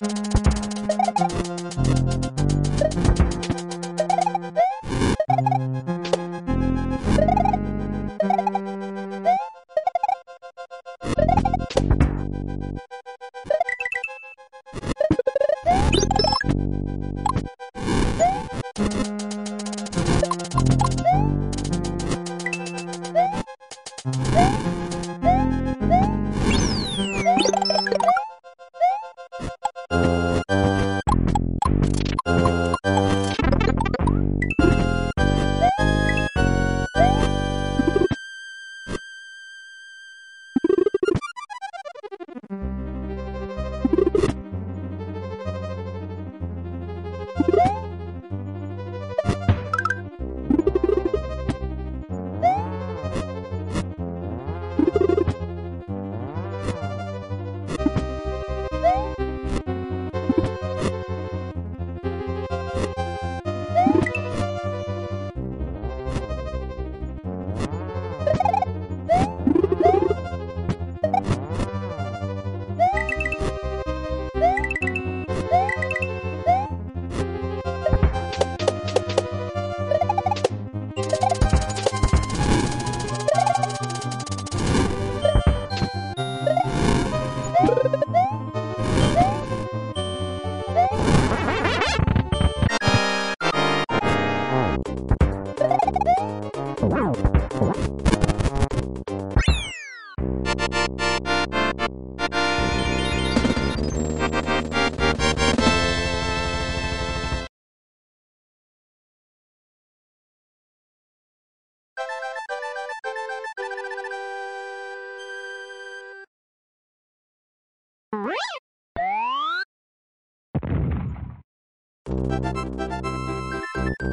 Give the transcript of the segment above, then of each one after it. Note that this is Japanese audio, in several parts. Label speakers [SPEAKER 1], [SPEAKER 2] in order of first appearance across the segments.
[SPEAKER 1] you you Bye.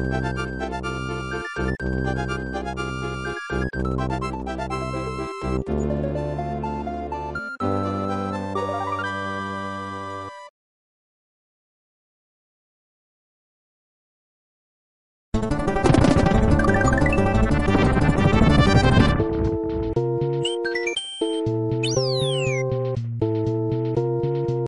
[SPEAKER 1] Thank you.